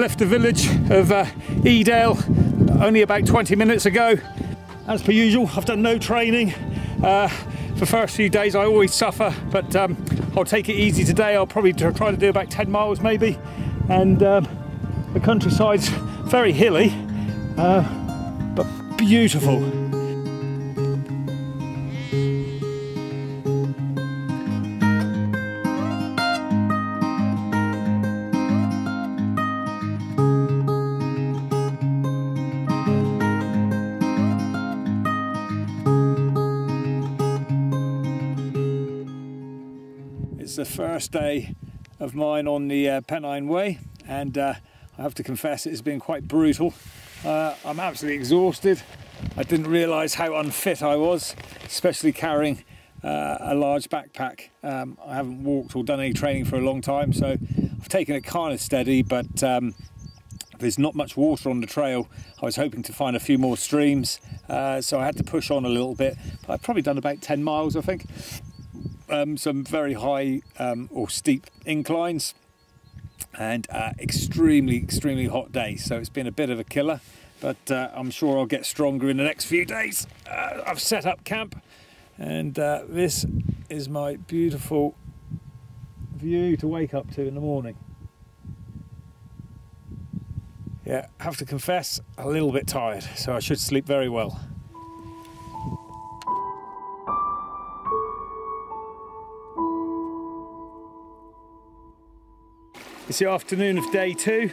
Left the village of uh, Edale only about 20 minutes ago. As per usual, I've done no training. Uh, the first few days I always suffer, but um, I'll take it easy today. I'll probably try to do about 10 miles maybe. And um, the countryside's very hilly, uh, but beautiful. First day of mine on the uh, Pennine Way, and uh, I have to confess it has been quite brutal. Uh, I'm absolutely exhausted. I didn't realise how unfit I was, especially carrying uh, a large backpack. Um, I haven't walked or done any training for a long time, so I've taken it kind of steady, but um, there's not much water on the trail. I was hoping to find a few more streams, uh, so I had to push on a little bit. But I've probably done about 10 miles, I think um, some very high um, or steep inclines and uh, extremely, extremely hot days. So it's been a bit of a killer, but uh, I'm sure I'll get stronger in the next few days. Uh, I've set up camp and uh, this is my beautiful view to wake up to in the morning. Yeah, have to confess, a little bit tired, so I should sleep very well. It's the afternoon of day two,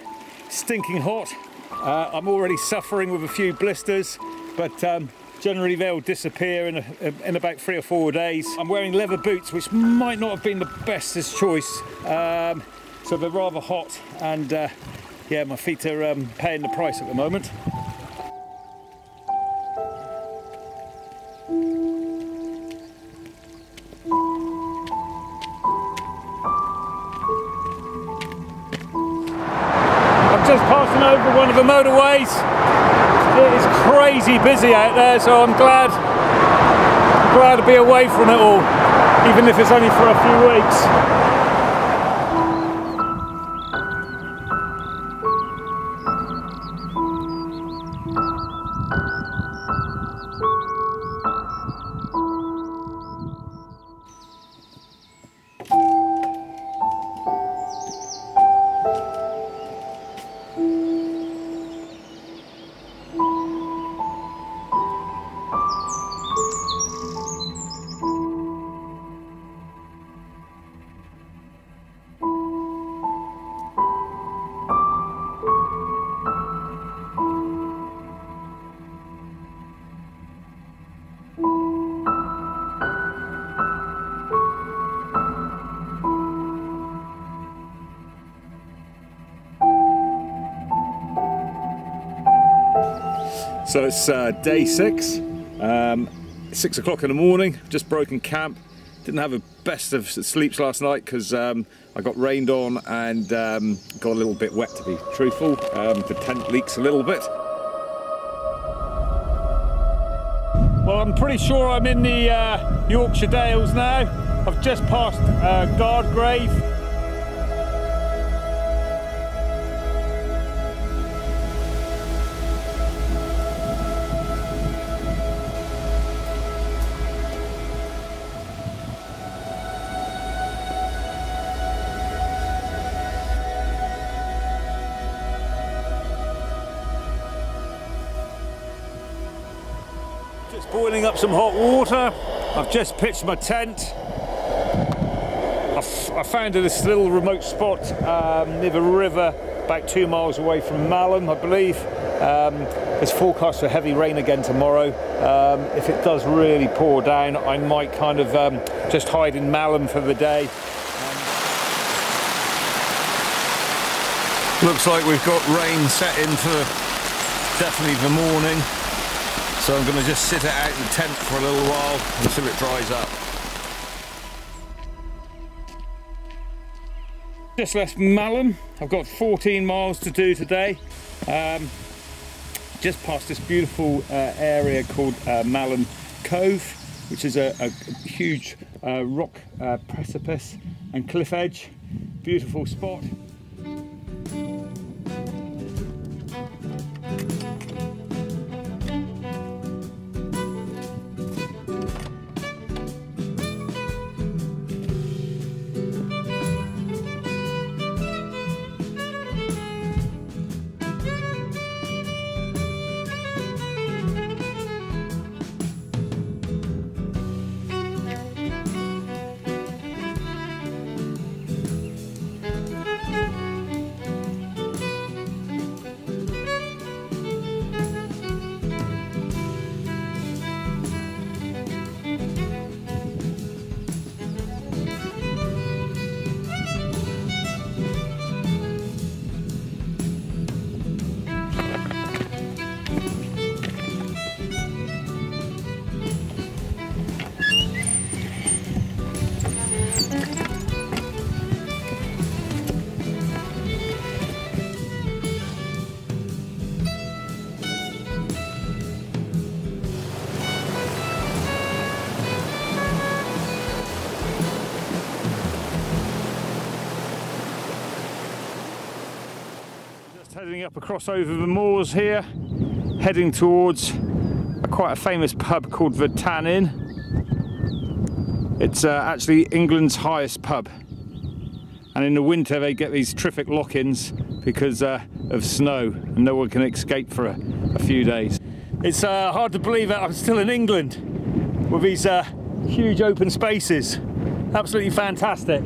stinking hot. Uh, I'm already suffering with a few blisters, but um, generally they'll disappear in, a, in, about three or four days. I'm wearing leather boots, which might not have been the bestest choice. Um, so they're rather hot and uh, yeah, my feet are um, paying the price at the moment. Crazy busy out there, so I'm glad, glad to be away from it all, even if it's only for a few weeks. So it's uh, day six, um, six o'clock in the morning, just broken camp. Didn't have the best of sleeps last night because um, I got rained on and um, got a little bit wet to be truthful. Um, the tent leaks a little bit. Well, I'm pretty sure I'm in the uh, Yorkshire Dales now. I've just passed uh, Gargrave some hot water. I've just pitched my tent. I found this little remote spot um, near the river, about two miles away from Malham, I believe. Um, it's forecast for heavy rain again tomorrow. Um, if it does really pour down, I might kind of um, just hide in Malham for the day. Looks like we've got rain set in for definitely the morning. So I'm going to just sit it out in the tent for a little while until it dries up. Just left Malham. I've got 14 miles to do today. Um, just past this beautiful uh, area called uh, Malham Cove, which is a, a huge uh, rock uh, precipice and cliff edge. Beautiful spot. Heading up across over the moors here, heading towards a quite a famous pub called the Tan Inn. It's uh, actually England's highest pub. And in the winter they get these terrific lock-ins because uh, of snow and no one can escape for a, a few days. It's uh, hard to believe that I'm still in England with these uh, huge open spaces. Absolutely fantastic.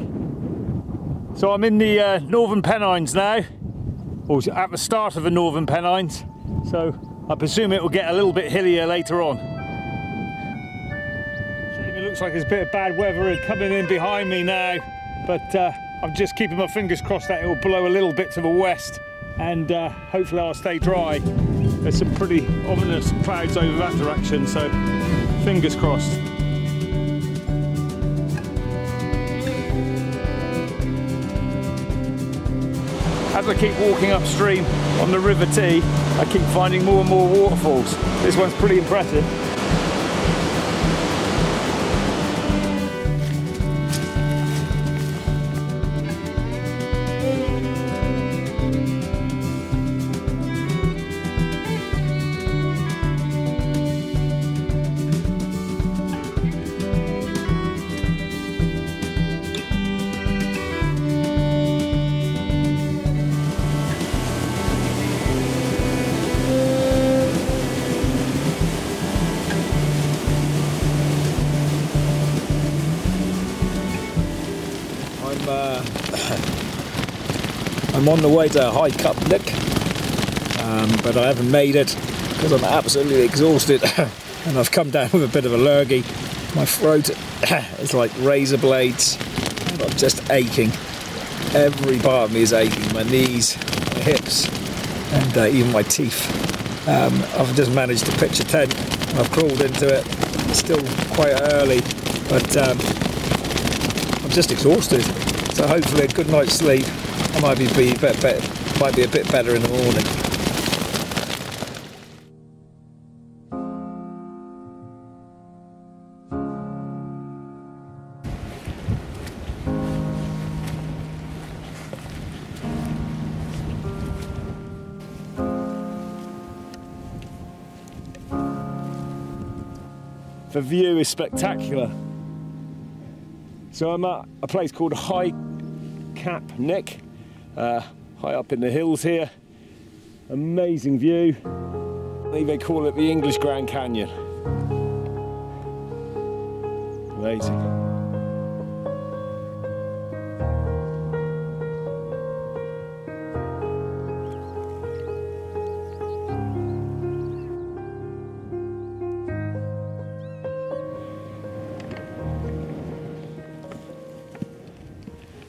So I'm in the uh, Northern Pennines now, or at the start of the Northern Pennines. So I presume it will get a little bit hillier later on. It looks like there's a bit of bad weather coming in behind me now, but uh, I'm just keeping my fingers crossed that it will blow a little bit to the west and uh, hopefully I'll stay dry. There's some pretty ominous clouds over that direction, so fingers crossed. As I keep walking upstream on the River Tee, I keep finding more and more waterfalls. This one's pretty impressive. I'm on the way to High Cup Nick, um, but I haven't made it because I'm absolutely exhausted and I've come down with a bit of a lurgy. My throat is like razor blades and I'm just aching. Every part of me is aching, my knees, my hips and uh, even my teeth. Um, I've just managed to pitch a tent, I've crawled into it, it's still quite early, but um, I'm just exhausted. So hopefully a good night's sleep I might be, be, bit, bit, might be a bit better in the morning. The view is spectacular. So I'm at a place called High Cup Nick uh, high up in the hills here. Amazing view. I think they call it the English Grand Canyon. Amazing.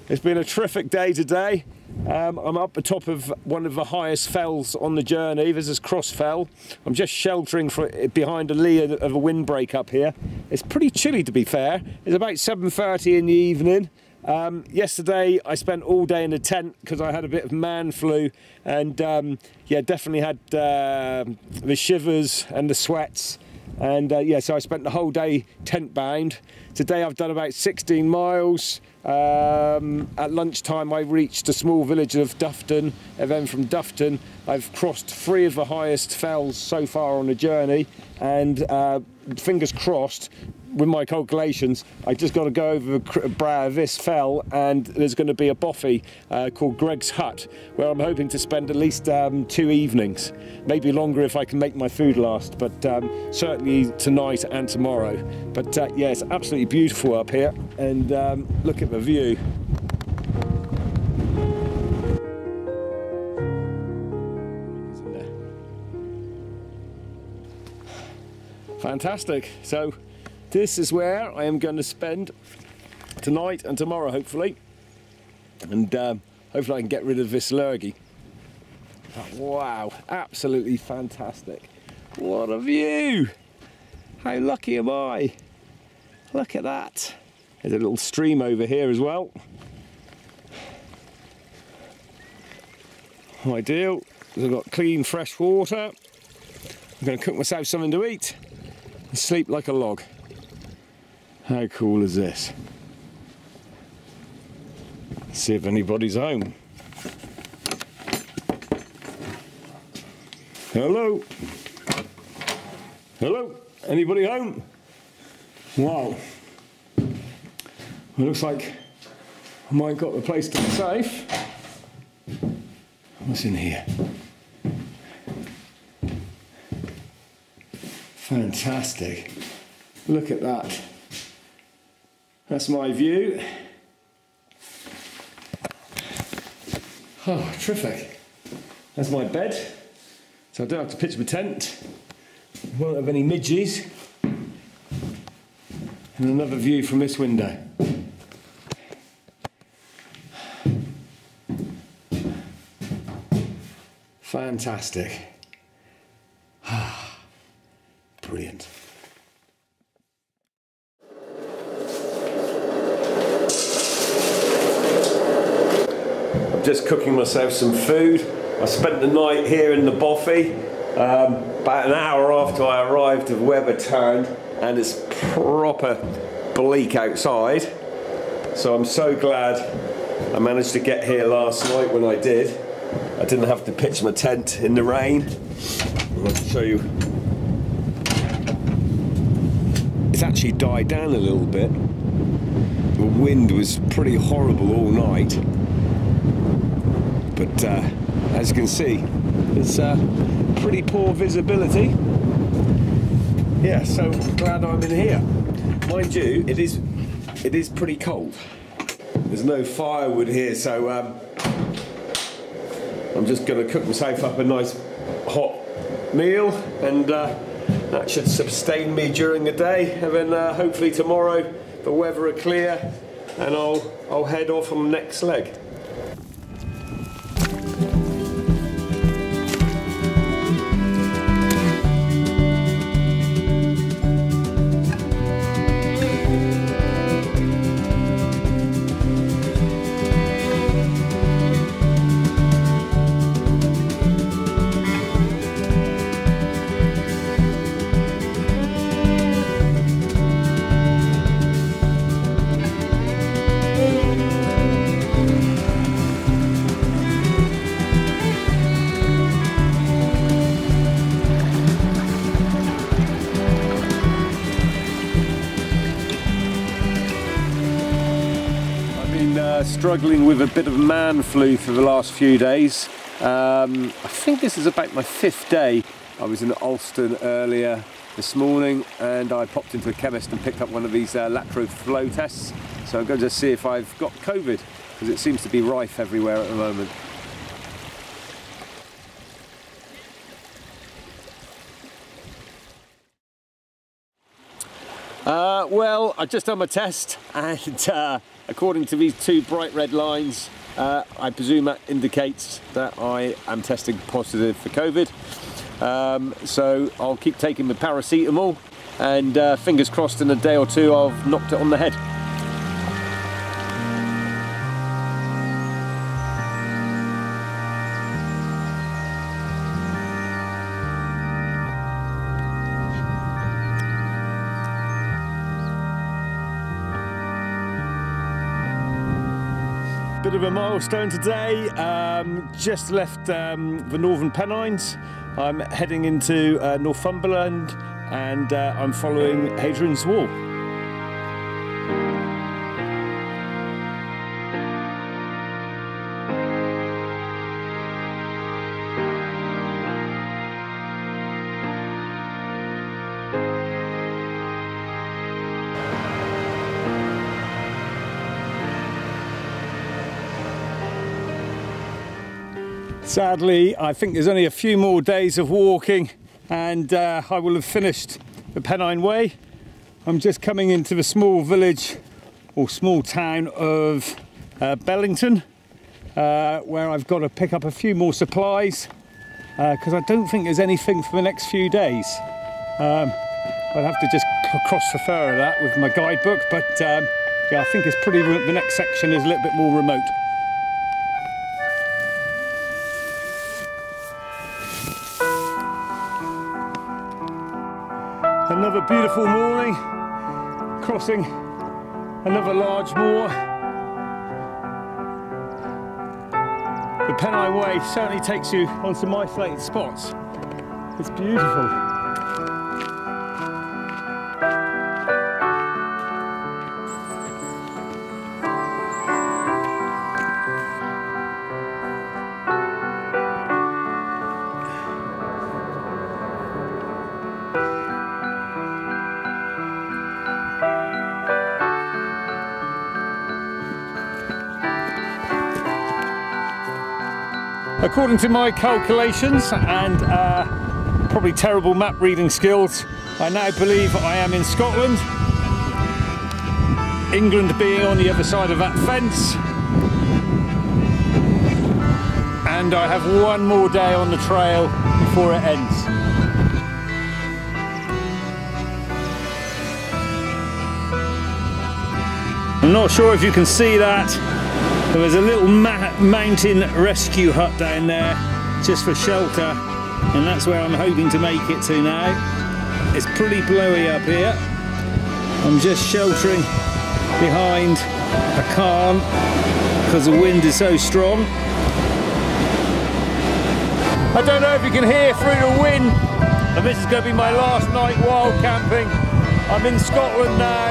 It's been a terrific day today. Um, I'm up the top of one of the highest fells on the journey. This is Cross Fell. I'm just sheltering behind a lee of a windbreak up here. It's pretty chilly to be fair. It's about 7.30 in the evening. Um, yesterday I spent all day in a tent because I had a bit of man flu and um, yeah definitely had uh, the shivers and the sweats and uh, yeah so I spent the whole day tent bound. Today I've done about 16 miles um, at lunchtime, I reached a small village of Dufton, and then from Dufton, I've crossed three of the highest fells so far on the journey, and uh, fingers crossed, with my calculations, I just got to go over the brow of this fell, and there's going to be a boffy uh, called Greg's Hut, where I'm hoping to spend at least um, two evenings, maybe longer if I can make my food last, but um, certainly tonight and tomorrow. But uh, yeah, it's absolutely beautiful up here, and um, look at the view. Fantastic. So this is where I am going to spend tonight and tomorrow, hopefully. And um, hopefully I can get rid of this lurgy. Wow, absolutely fantastic. What a view! How lucky am I? Look at that. There's a little stream over here as well. Ideal. I've got clean, fresh water. I'm going to cook myself something to eat and sleep like a log. How cool is this? see if anybody's home. Hello? Hello? Anybody home? Wow. It looks like I might got the place to be safe. What's in here? Fantastic. Look at that. That's my view. Oh, terrific. That's my bed. So I don't have to pitch my tent. Won't have any midges. And another view from this window. Fantastic. Brilliant. I'm just cooking myself some food. I spent the night here in the Boffy. Um, about an hour after I arrived, the weather turned and it's proper bleak outside. So I'm so glad I managed to get here last night when I did. I didn't have to pitch my tent in the rain. I'll show you. It's actually died down a little bit. The wind was pretty horrible all night. But uh, as you can see, it's uh, pretty poor visibility. Yeah, so glad I'm in here. Mind you, it is it is pretty cold. There's no firewood here, so um, I'm just going to cook myself up a nice hot meal, and uh, that should sustain me during the day. And then uh, hopefully tomorrow the weather are clear, and I'll I'll head off on the next leg. Struggling with a bit of man flu for the last few days. Um, I think this is about my fifth day. I was in Alston earlier this morning and I popped into a chemist and picked up one of these uh, lateral flow tests. So I'm going to see if I've got COVID because it seems to be rife everywhere at the moment. Uh, well, I've just done my test, and uh, according to these two bright red lines, uh, I presume that indicates that I am testing positive for COVID. Um, so I'll keep taking the paracetamol, and uh, fingers crossed in a day or two I've knocked it on the head. Milestone today. Um, just left um, the Northern Pennines. I'm heading into uh, Northumberland and uh, I'm following Hadrian's Wall. Sadly, I think there's only a few more days of walking and uh, I will have finished the Pennine Way. I'm just coming into the small village or small town of uh, Bellingham uh, where I've got to pick up a few more supplies because I don't think there's anything for the next few days. Um, I'll have to just cross refer that with my guidebook but um, yeah I think it's pretty the next section is a little bit more remote. Beautiful morning, crossing another large moor. The Pennine Way certainly takes you on some isolated spots. It's beautiful. According to my calculations and uh, probably terrible map reading skills, I now believe I am in Scotland. England being on the other side of that fence. And I have one more day on the trail before it ends. I'm not sure if you can see that, there was a little mountain rescue hut down there just for shelter and that's where I'm hoping to make it to now. It's pretty blowy up here. I'm just sheltering behind a cairn because the wind is so strong. I don't know if you can hear through the wind and this is going to be my last night wild camping. I'm in Scotland now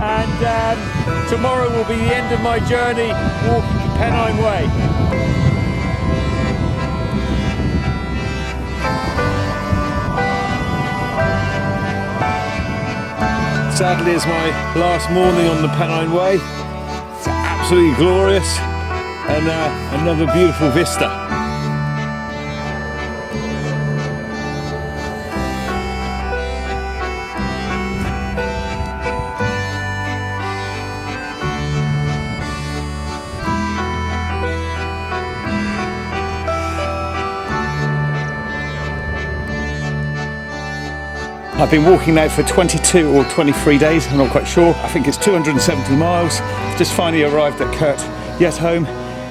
and um, tomorrow will be the end of my journey walking the Pennine Way. Sadly it's my last morning on the Pennine Way. It's absolutely glorious and uh, another beautiful vista. I've been walking now for 22 or 23 days, I'm not quite sure. I think it's 270 miles. Just finally arrived at Kirkyetholm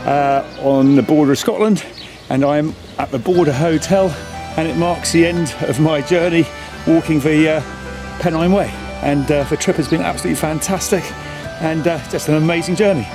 uh, on the border of Scotland and I'm at the Border Hotel and it marks the end of my journey walking the uh, Pennine Way. And uh, the trip has been absolutely fantastic and uh, just an amazing journey.